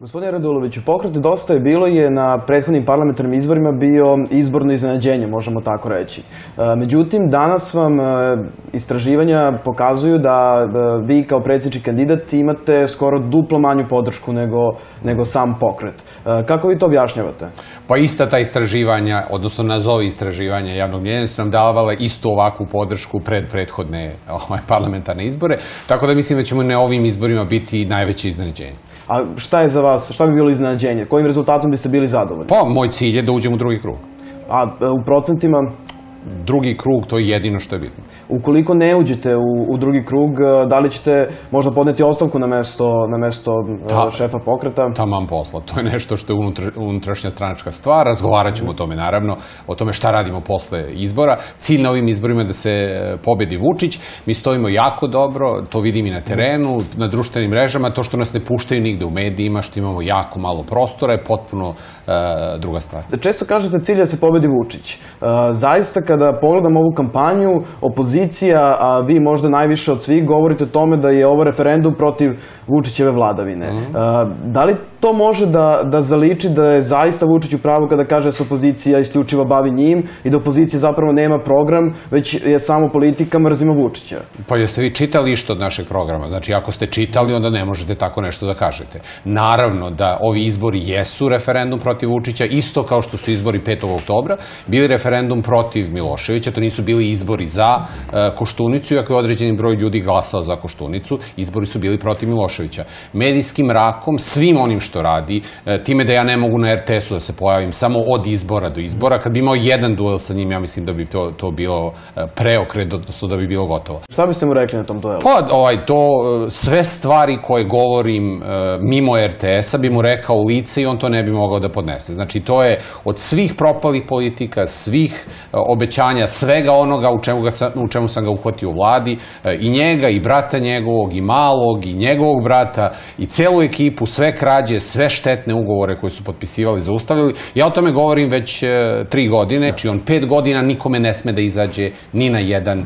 Gospodine Raduloviću, pokret Dosta je bilo je na prethodnim parlamentarnim izborima bio izborno iznenađenje, možemo tako reći. E, Međutim, danas vam e, istraživanja pokazuju da e, vi kao predsjednički kandidat imate skoro duplo manju podršku nego, nego sam pokret. Kako vi to objašnjavate? Pa ista ta istraživanja, odnosno nazovi istraživanja javnog mjenja su nam davale istu ovakvu podršku pred prethodne ovaj, parlamentarne izbore, tako da mislim da ćemo na ovim izborima biti najveće iznenađenje. A šta je za vas, šta bi bilo iznenađenje? Kojim rezultatom biste bili zadovoljni? Pa, moj cilj je da uđem u drugi krug. A e, u procentima, Drugi krug, to je jedino što je bitno. ukoliko ne uđete u, u drugi krug, e, da li ćete možda podneti ostavku na mesto, na mesto e, Ta- šefa pokreta? Taman posla. To je nešto što je unutra, unutrašnja stranačka stvar. Razgovarat ćemo o tome, naravno, o tome šta radimo posle izbora. Cilj na ovim izborima je da se e, pobedi Vučić. Mi stojimo jako dobro, to vidim i na terenu, na društvenim mrežama. To što nas ne puštaju nigde u medijima, što imamo jako malo prostora, je potpuno e, druga stvar. Često kažete cilj je da se pobedi Vučić. E, Zaista kada pogledam ovu kampanju, opozicija, a vi možda najviše od svih, govorite o tome da je ovo referendum protiv Vučićeve vladavine. E, Da li to može da, da zaliči da je zaista Vučić u pravu kada kaže da se opozicija isključivo bavi njim i da opozicija zapravo nema program, već je samo politika mrzimo Vučića? Pa jeste vi čitali išto od našeg programa? Znači, ako ste čitali, onda ne možete tako nešto da kažete. Naravno da ovi izbori jesu referendum protiv Vučića, isto kao što su izbori 5. oktobra, bili referendum protiv Miloševića, to nisu bili izbori za e, Koštunicu, iako je određeni broj ljudi glasao za Koštunicu, izbori su bili protiv Miloševića. Medijskim rakom, svim onim što radi, e, time da ja ne mogu na RTS-u da se pojavim samo od izbora do izbora, kad bi imao jedan duel sa njim, ja mislim da bi to, to bilo e, preokret, odnosno da bi bilo gotovo. Šta biste mu rekli na tom duelu? Pa, ovaj, to, e, sve stvari koje govorim mimo RTS-a bi mu rekao u lice i on to ne bi mogao da podnese. Znači, to je od svih propalih politika, svih obećanja, svega onoga u čemu, ga u čemu sam ga uhvatio u vladi, i njega, i brata njegovog, i malog, i njegovog brata, i celu ekipu, sve krađe, sve štetne ugovore koje su potpisivali, zaustavili. Ja o tome govorim već e, tri godine, znači on pet godina nikome ne sme da izađe ni na jedan e,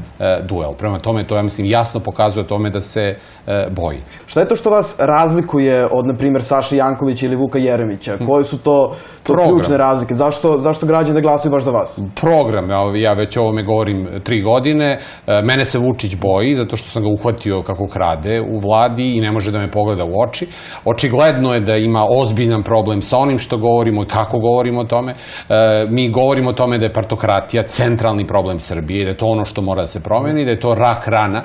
duel. Prema tome, to ja mislim jasno pokazuje tome da se e, boji. Šta je to što vas razlikuje od, na primjer, Saše Jankovića ili Vuka Jeremića? Koje su to, to Program. ključne razlike? Zašto, zašto građani da glasuju baš za vas? program, ja, ja već o ovome govorim tri godine, e, mene se Vučić boji zato što sam ga uhvatio kako krade u vladi i ne može da me pogleda u oči. Očigledno je da ima ozbiljan problem sa onim što govorimo i kako govorimo o tome. E, mi govorimo o tome da je partokratija centralni problem Srbije, da je to ono što mora da se promeni, da je to rak rana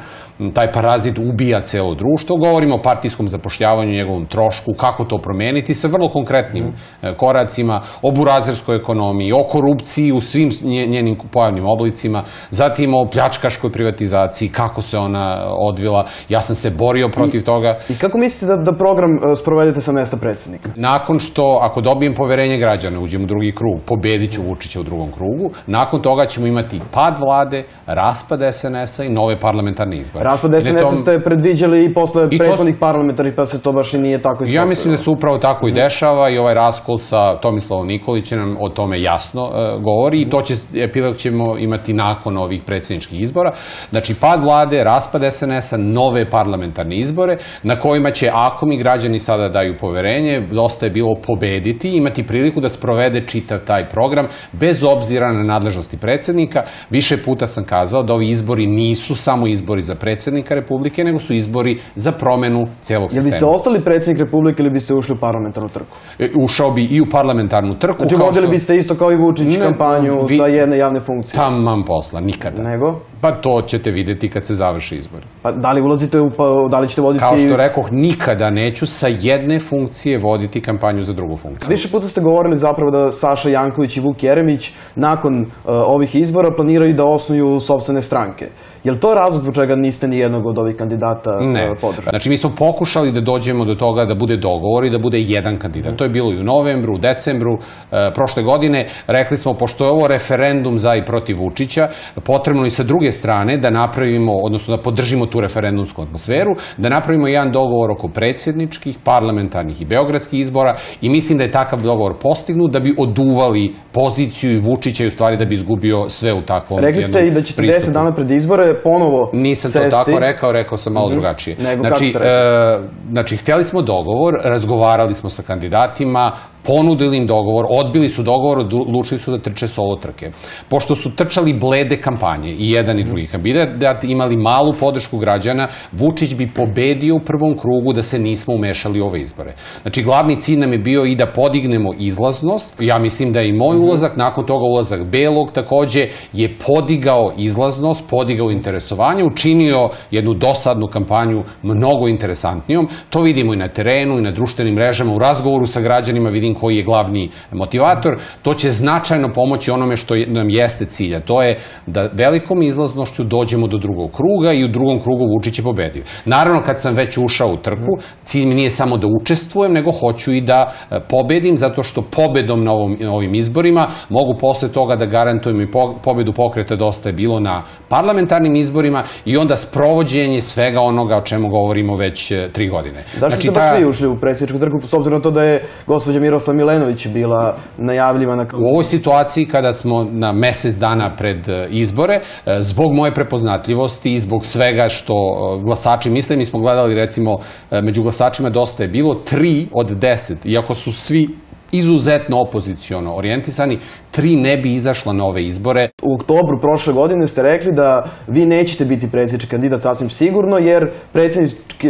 taj parazit ubija celo društvo. Govorimo o partijskom zapošljavanju, njegovom trošku, kako to promeniti sa vrlo konkretnim e, koracima, o burazerskoj ekonomiji, o korupciji u svim nje- njenim pojavnim oblicima, zatim o pljačkaškoj privatizaciji, kako se ona odvila. Ja sam se borio protiv toga. I kako mislite da, da program e, sprovedete sa mesta predsjednika? Nakon što, ako dobijem poverenje građana, uđem u drugi krug, pobedit ću Vučića u drugom krugu, nakon toga ćemo imati pad vlade, raspad SNS-a i nove parlamentarne izbore. Raspad I SNS-a tom- ste predviđali i posle I to- prethodnih parlamentarnih, pa se to baš i nije tako ispostavilo. Ja mislim da se upravo tako i dešava i ovaj raskol sa Tomislavom Nikolićem nam o tome jasno e, govori i to će, epilog ćemo imati nakon ovih predsjedničkih izbora. Znači, pad vlade, raspad SNS-a, nove parlamentarne izbore na kojima će, ako mi građani sada daju poverenje, dosta je bilo pobediti imati priliku da sprovede čitav taj program, bez obzira na nadležnosti predsjednika. Više puta sam kazao da ovi izbori nisu samo izbori za predsjednika Republike, nego su izbori za promenu celog Jel sistema. biste ostali predsjednik Republike ili biste ušli u parlamentarnu trku? E, ušao bi i u parlamentarnu trku. Znači, vodili što- biste isto kao i Vučić Ne, kampanju vi- sa jedne javne funkcije. Taman posla, nikada. Nego? Pa to ćete videti kad se završi izbori. Pa da li ulazite u, pa, da li ćete voditi... Kao što rekoh, nikada neću sa jedne funkcije voditi kampanju za drugu funkciju. Više puta ste govorili zapravo da Saša Janković i Vuk Jeremić nakon uh, ovih izbora planiraju da osnuju sobstvene stranke. Je li to razlog zbog čega niste ni jednog od ovih kandidata Ne. uh, podržali? Znači, mi smo pokušali da dođemo do toga da bude dogovor i da bude jedan kandidat. To je bilo i u novembru, u decembru e, prošle godine. Rekli smo, pošto je ovo referendum za i protiv Vučića, potrebno i sa druge strane da napravimo, odnosno da podržimo tu referendumsku atmosferu, da napravimo jedan dogovor oko predsjedničkih, parlamentarnih i beogradskih izbora i mislim da je takav dogovor postignut da bi oduvali poziciju i Vučića i u stvari da bi izgubio sve u takvom Rekli ste i da ćete pristupu. 10 dana pred izbore ponovo Nisam to sesti. tako rekao, rekao sam malo drugačije. Nego kako znači, ste rekli? e, znači, htjeli smo dogovor, razgovarali smo sa kandidatima, ponudili im dogovor, odbili su dogovor, odlučili su da trče solo trke. Pošto su trčali blede kampanje, i jedan i drugi kandidat, imali malu podršku građana, Vučić bi pobedio u prvom krugu da se nismo umešali u ove izbore. Znači, glavni cilj nam je bio i da podignemo izlaznost. Ja mislim da je i moj ulazak, nakon toga ulazak Belog takođe, je podigao izlaznost, podigao interesovanje, učinio jednu dosadnu kampanju mnogo interesantnijom. To vidimo i na terenu, i na društvenim mrežama, u razgovoru sa građanima vidim koji je glavni motivator. To će značajno pomoći onome što nam jeste cilja. To je da velikom izlaznošću dođemo do drugog kruga i u drugom krugu Vučić je pobedio. Naravno, kad sam već ušao u trku, cilj mi nije samo da učestvujem, nego hoću i da e, pobedim, zato što pobedom na ovom, ovim izborima mogu posle toga da garantujem i po- pobedu pokreta dosta je bilo na parlamentarnim izborima i onda sprovođenje svega onoga o čemu govorimo već e, tri godine. Zašto ste baš vi ušli u predsjedničku trku, s obzirom na to da je gospođa Miroslav Milenović bila najavljivana. U ovoj situaciji kada smo na mesec dana pred e, izbore, e, zbog moje prepoznatljivosti i zbog svega što e, glasači misle, mi smo gledali recimo među glasačima dosta je bilo tri od deset, iako su svi izuzetno opoziciono orijentisani, tri ne bi izašla na ove izbore. U oktobru prošle godine ste rekli da vi nećete biti predsjednički kandidat sasvim sigurno, jer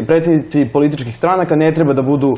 predsjednici političkih stranaka ne treba da budu uh,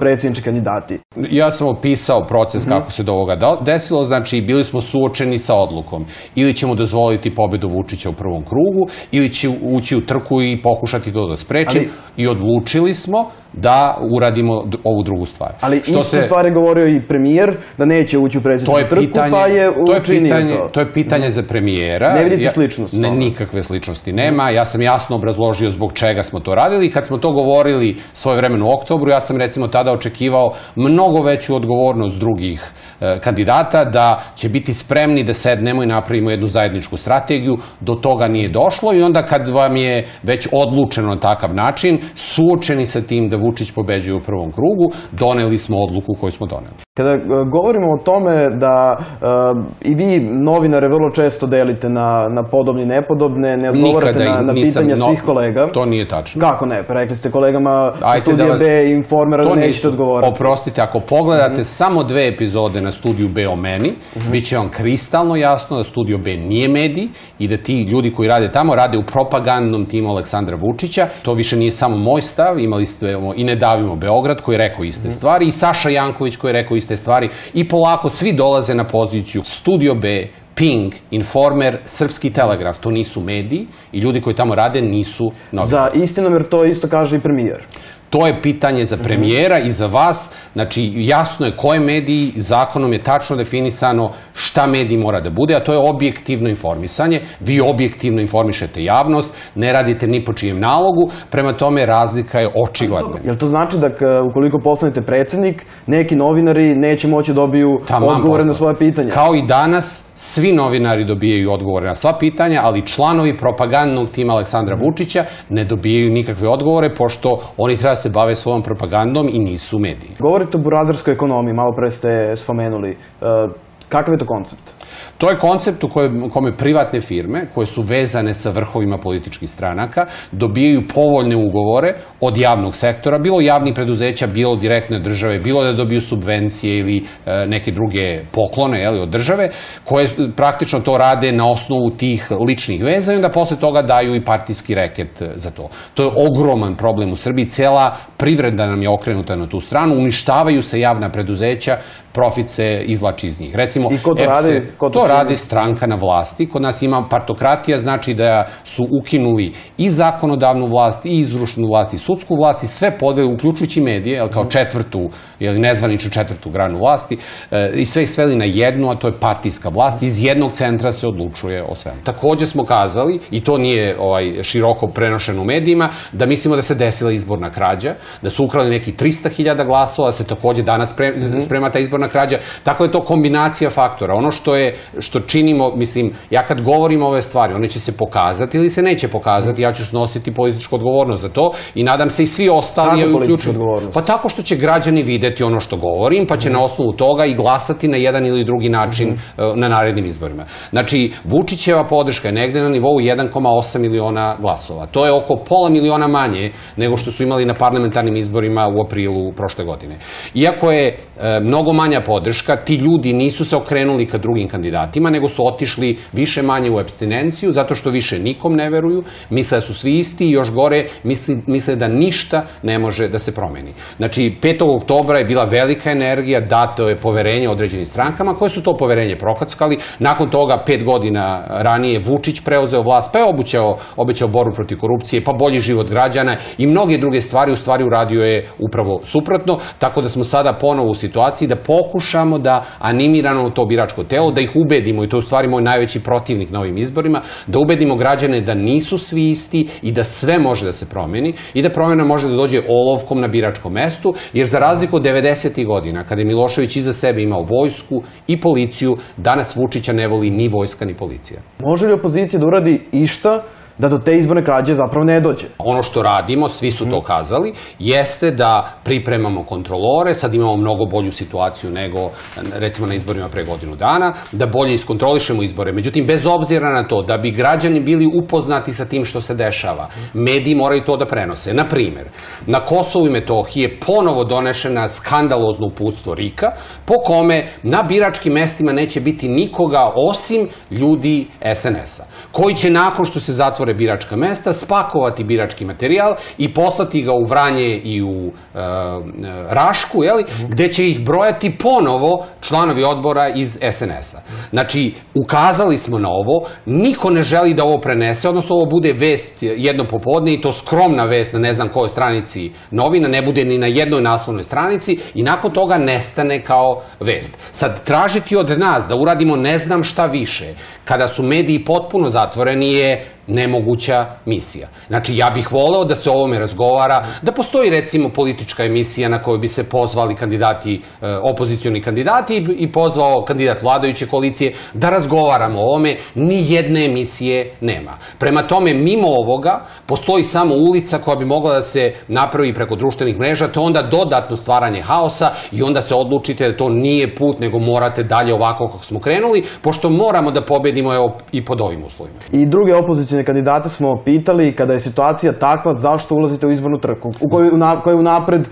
predsjednički kandidati. Ja sam opisao proces kako se do ovoga do- desilo, znači bili smo suočeni sa odlukom. Ili ćemo dozvoliti pobedu Vučića u prvom krugu, ili će ući u trku i pokušati to da sprečim. Ali- I odlučili smo da uradimo ovu drugu stvar. Ali Što isto se- stvar je govorio i premijer da neće ući u to predsjedničku je trku, pitanje, pa je to je učinio pitanje, to. to je pitanje za premijera. Ne vidite sličnost u Ne, nikakve sličnosti nema. Ja sam jasno obrazložio zbog čega smo to radili. Kad smo to govorili svoje vremeno u oktobru, ja sam recimo tada očekivao mnogo veću odgovornost drugih e, kandidata, da će biti spremni da sednemo i napravimo jednu zajedničku strategiju. Do toga nije došlo i onda kad vam je već odlučeno na takav način, suočeni sa tim da Vučić pobeđuje u prvom krugu, doneli smo odluku koju smo doneli. on. Kada e, govorimo o tome da e, i vi novinare vrlo često delite na, na podobne i nepodobne, ne odgovarate Nikada na, na pitanja no, svih kolega. To nije tačno. Kako ne? Pa rekli ste kolegama Ajte da studija vas- B Informera da nećete nisu- odgovoriti. Oprostite, ako pogledate samo dve epizode na studiju B o meni, bit će vam kristalno jasno da studio B nije medij i da ti ljudi koji rade tamo rade u propagandnom timu Aleksandra Vučića. To više nije samo moj stav, imali ste i Ne davimo Beograd koji je rekao iste stvari i Saša Janković koji je rekao iste stvari i polako svi dolaze na poziciju studio B, Ping, Informer, Srpski telegraf, to nisu mediji i ljudi koji tamo rade nisu novinari. Za istinom, jer to isto kaže i premijer. To je pitanje za premijera i za vas. Znači, jasno je koje mediji, zakonom je tačno definisano šta medij mora da bude, a to je objektivno informisanje. Vi objektivno informišete javnost, ne radite ni po čijem nalogu, prema tome razlika je očigledna. Jel to znači da ukoliko postanete predsjednik, neki novinari neće moći dobiju Taman odgovore na svoje pitanja? Kao i danas, svi novinari dobijaju odgovore na sva pitanja, ali članovi propagandnog tima Aleksandra Vučića ne dobijaju nikakve odgovore, pošto oni treba da se bave svojom propagandom i nisu mediji. Govorite o burazarskoj ekonomiji, malo pre ste spomenuli. E, kakav je to koncept? To je koncept u kojem, kome privatne firme, koje su vezane sa vrhovima političkih stranaka, dobijaju povoljne ugovore od javnog sektora, bilo javnih preduzeća, bilo direktne države, bilo da dobiju subvencije ili e, neke druge poklone jeli, od države, koje praktično to rade na osnovu tih ličnih veza i onda posle toga daju i partijski reket e, za to. To je ogroman problem u Srbiji. Cela privreda nam je okrenuta na tu stranu, uništavaju se javna preduzeća, profit se izlači iz njih. Recimo, I ko to radi? Ko to to radi stranka na vlasti. Kod nas ima partokratija, znači da su ukinuli i zakonodavnu vlast, i izrušenu vlast, i sudsku vlast, i sve podve, uključujući medije, jel, kao četvrtu, ili nezvaničnu četvrtu granu vlasti, e, i sve ih sveli na jednu, a to je partijska vlast. Iz jednog centra se odlučuje o svemu. Takođe smo kazali, i to nije ovaj, široko prenošeno u medijima, da mislimo da se desila izborna krađa, da su ukrali neki 300.000 glasova, da se takođe danas pre, sprema ta izborna krađa. Tako je to kombinacija faktora. Ono što je što činimo, mislim, ja kad govorim ove stvari, one će se pokazati ili se neće pokazati, ja ću snositi političku odgovornost za to i nadam se i svi ostali je uključuju. Pa tako što će građani videti ono što govorim, pa će na osnovu toga i glasati na jedan ili drugi način Mhm. e, na narednim izborima. Znači, Vučićeva podrška je negde na nivou 1,8 miliona glasova. To je oko pola miliona manje nego što su imali na parlamentarnim izborima u aprilu prošle godine. Iako je e, mnogo manja podrška, ti ljudi nisu se okrenuli ka drugim kandidatima, nego su otišli više manje u abstinenciju, zato što više nikom ne veruju, misle da su svi isti i još gore misle, misle da ništa ne može da se promeni. Znači, 5. oktobra je bila velika energija, dato je poverenje određenim strankama, koje su to poverenje prokackali. Nakon toga, pet godina ranije, Vučić preuzeo vlast, pa je obućao, obećao borbu protiv korupcije, pa bolji život građana i mnoge druge stvari, u stvari uradio je upravo suprotno, tako da smo sada ponovo u situaciji da pokušamo da animiramo to biračko telo, da ih ubedimo, i to je u stvari moj najveći protivnik na ovim izborima, da ubedimo građane da nisu svi isti i da sve može da se promeni i da promena može da dođe olovkom na biračkom mestu, jer za razliku od 90. godina, kada je Milošević iza sebe imao vojsku i policiju, danas Vučića ne voli ni vojska ni policija. Može li opozicija da uradi išta da do te izborne krađe zapravo ne dođe? Ono što radimo, svi su to kazali, jeste da pripremamo kontrolore, sad imamo mnogo bolju situaciju nego recimo na izborima pre godinu dana, da bolje iskontrolišemo izbore. Međutim, bez obzira na to, da bi građani bili upoznati sa tim što se dešava, mediji moraju to da prenose. Na primer, na Kosovu i Metohiji je ponovo donešena skandalozno uputstvo RIKA, po kome na biračkim mestima neće biti nikoga osim ljudi SNS-a, koji će nakon što se zatvore biračka mesta spakovati birački materijal i poslati ga u Vranje i u e, e, Rašku, jeli, gde će ih brojati ponovo članovi odbora iz SNS-a. Znači, ukazali smo na ovo, niko ne želi da ovo prenese, odnosno ovo bude vest jedno popodne i to skromna vest na ne znam kojoj stranici novina, ne bude ni na jednoj naslovnoj stranici i nakon toga nestane kao vest. Sad, tražiti od nas da uradimo ne znam šta više, kada su mediji potpuno zatvoreni je nemoguća misija. Znači, ja bih voleo da se o ovome razgovara, da postoji recimo politička emisija na kojoj bi se pozvali kandidati, e, opozicioni kandidati i, pozvao kandidat vladajuće koalicije da razgovaramo o ovome. Ni jedne emisije nema. Prema tome, mimo ovoga, postoji samo ulica koja bi mogla da se napravi preko društvenih mreža, to onda dodatno stvaranje haosa i onda se odlučite da to nije put, nego morate dalje ovako kako smo krenuli, pošto moramo da pobedimo evo, i pod ovim uslovima. I druge opozicione kandidate smo pitali kada je situacija takva zašto ulazite u izbornu trku u koju, una, koja je unapred e,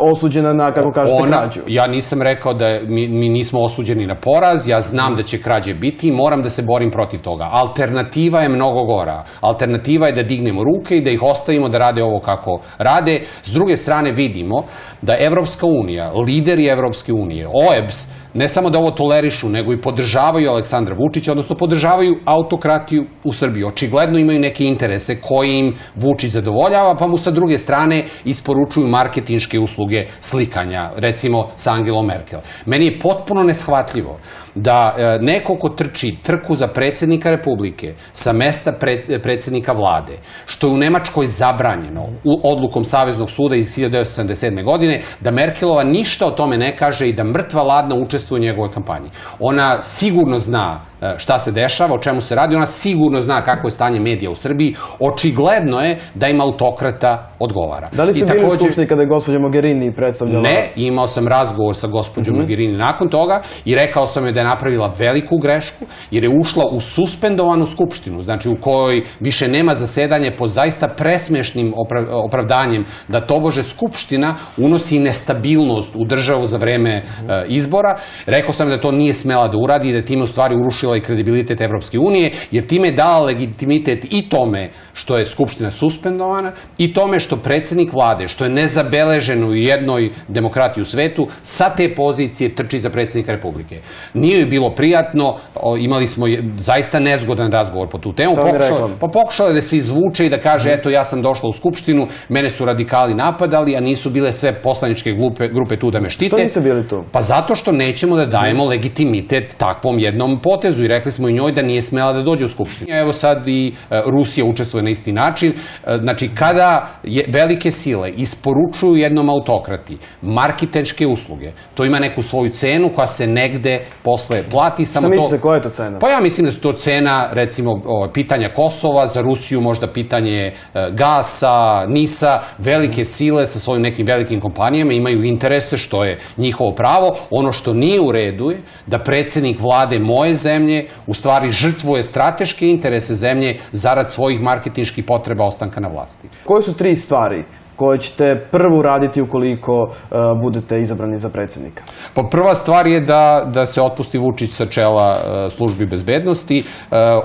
osuđena na, kako kažete, Ona- krađu. Ja nisam rekao da je- mi, mi nismo osuđeni na poraz, ja znam da će krađe biti i moram da se borim protiv toga. Alternativa je mnogo gora. Alternativa je da dignemo ruke i da ih ostavimo da rade ovo kako rade. S druge strane vidimo da Evropska unija, lideri Evropske unije, OEBS, ne samo da ovo tolerišu, nego i podržavaju Aleksandra Vučića, odnosno podržavaju autokratiju u Srbiji. Očigledno imaju neke interese koje im Vučić zadovoljava, pa mu sa druge strane isporučuju marketinške usluge slikanja, recimo sa Angelom Merkel. Meni je potpuno neshvatljivo da e, neko ko trči trku za predsednika Republike sa mesta pre, predsednika vlade, što je u Nemačkoj zabranjeno u odlukom Saveznog suda iz 1977. godine, da Merkelova ništa o tome ne kaže i da mrtva ladna učestvuje u njegovoj kampanji. Ona sigurno zna šta se dešava, o čemu se radi, ona sigurno zna kako je stanje medija u Srbiji, očigledno je da im autokrata odgovara. Da li ste bili u Skupštini kada je gospođa Mogherini predstavljala? ne, imao sam razgovor sa gospođom Mogherini nakon toga i rekao sam joj da je napravila veliku grešku jer je ušla u suspendovanu skupštinu, znači u kojoj više nema zasedanje pod zaista presmešnim opra- opravdanjem da tobože skupština unosi nestabilnost u državu za vreme e, izbora. Rekao sam da to nije smela da uradi i da je time u stvari urušila i kredibilitet Evropske unije, jer time je dala legitimitet i tome što je skupština suspendovana i tome što predsednik vlade, što je nezabeleženo u jednoj demokratiji u svetu, sa te pozicije trči za predsednika Republike. Nije joj bilo prijatno, imali smo zaista nezgodan razgovor po tu temu. Pokušala- pa pokušala je da se izvuče i da kaže, eto, ja sam došla u skupštinu, mene su radikali napadali, a nisu bile sve poslaničke grupe, grupe tu da me štite. Što niste bili tu? Pa zato što nećemo da dajemo legitimitet takvom jednom potezu. I rekli smo i njoj da nije smela da dođe u Skupštinu. Evo sad i e, Rusija učestvuje na isti način. E, Znači, kada je, velike sile isporučuju jednom autokrati markitečke usluge, to ima neku svoju cenu koja se negde posle plati. Samo Šta to... mislite, koja je to cena? Pa ja mislim da su to cena, recimo, o, pitanja Kosova, za Rusiju možda pitanje e, gasa, NISA, velike sile sa svojim nekim velikim kompanijama imaju interese, što je njihovo pravo. Ono što nije u redu je da predsednik vlade moje zemlje u stvari žrtvuje strateške interese zemlje zarad svojih marketinških potreba ostanka na vlasti. Koje su tri stvari koje ćete prvo raditi ukoliko uh, budete izabrani za predsednika? Pa prva stvar je da, da se otpusti Vučić sa čela e, službi bezbednosti. E,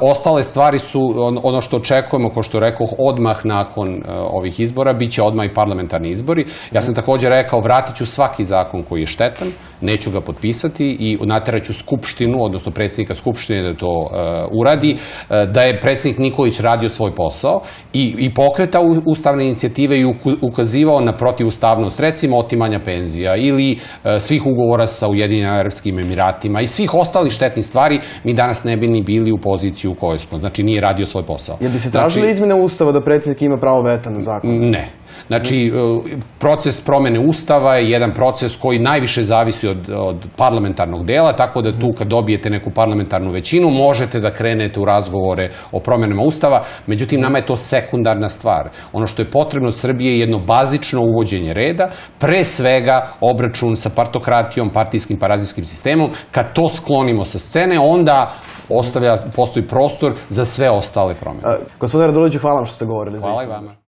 ostale stvari su on, ono što očekujemo, kao što rekoh, odmah nakon ovih izbora, bit će odmah i parlamentarni izbori. Ja sam takođe rekao, vratit ću svaki zakon koji je štetan, neću ga potpisati i nateraću Skupštinu, odnosno predsednika Skupštine da to uradi, da je predsednik Nikolić radio svoj posao i, i pokreta ustavne inicijative i ukazivao na protivustavnost, recimo otimanja penzija ili e, svih ugovora sa Ujedinjenim Arabskim Emiratima i svih ostalih štetnih stvari, mi danas ne bi ni bili u poziciji u kojoj smo. Znači, nije radio svoj posao. Jel bi se Znači, tražili izmene ustava da predsednik ima pravo veta na zakon? Ne. Znači, e, proces promene Ustava je jedan proces koji najviše zavisi od, od parlamentarnog dela, tako da tu kad dobijete neku parlamentarnu većinu, možete da krenete u razgovore o promenama Ustava, međutim, nama je to sekundarna stvar. Ono što je potrebno Srbije je jedno bazično uvođenje reda, pre svega obračun sa partokratijom, partijskim parazijskim sistemom. Kad to sklonimo sa scene, onda ostavlja, postoji prostor za sve ostale promene. Gospodine Raduloviću, hvala vam što ste govorili. Hvala i vama.